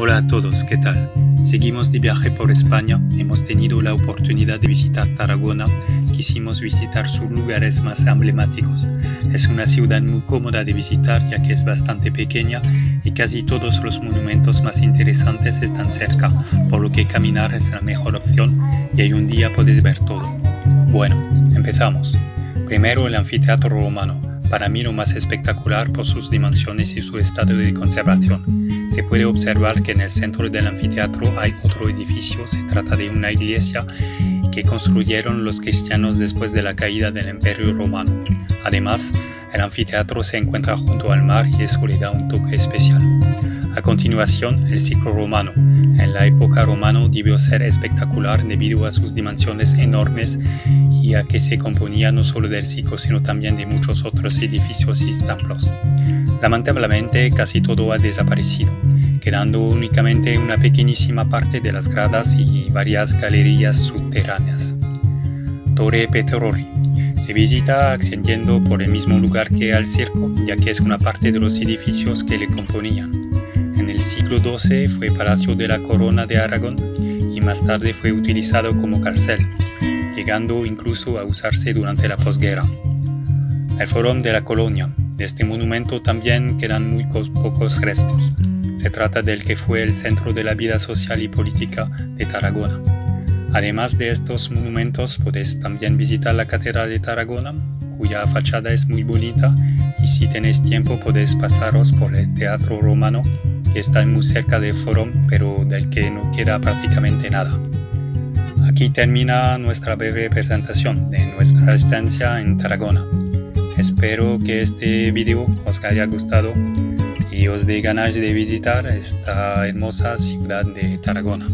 Hola a todos, ¿qué tal? Seguimos de viaje por España, hemos tenido la oportunidad de visitar Tarragona, quisimos visitar sus lugares más emblemáticos. Es una ciudad muy cómoda de visitar ya que es bastante pequeña y casi todos los monumentos más interesantes están cerca, por lo que caminar es la mejor opción y hay un día puedes ver todo. Bueno, empezamos. Primero el anfiteatro romano, para mí lo más espectacular por sus dimensiones y su estado de conservación se puede observar que en el centro del anfiteatro hay otro edificio. Se trata de una iglesia que construyeron los cristianos después de la caída del Imperio Romano. Además, el anfiteatro se encuentra junto al mar y eso le da un toque especial. A continuación, el ciclo romano. En la época romana debió ser espectacular debido a sus dimensiones enormes y a que se componía no solo del ciclo sino también de muchos otros edificios y templos. Lamentablemente casi todo ha desaparecido, quedando únicamente una pequeñísima parte de las gradas y varias galerías subterráneas. Torre Petrori se visita ascendiendo por el mismo lugar que al circo, ya que es una parte de los edificios que le componían. En el siglo XII fue Palacio de la Corona de Aragón y más tarde fue utilizado como cárcel, llegando incluso a usarse durante la posguerra. El Fórum de la Colonia, de este monumento también quedan muy pocos restos. Se trata del que fue el centro de la vida social y política de Tarragona. Además de estos monumentos, podéis también visitar la Catedral de Tarragona, cuya fachada es muy bonita, y si tenéis tiempo podéis pasaros por el Teatro Romano, que está muy cerca del Fórum, pero del que no queda prácticamente nada. Aquí termina nuestra breve presentación de nuestra estancia en Tarragona. Espero que este video os haya gustado y os dé ganas de visitar esta hermosa ciudad de Tarragona.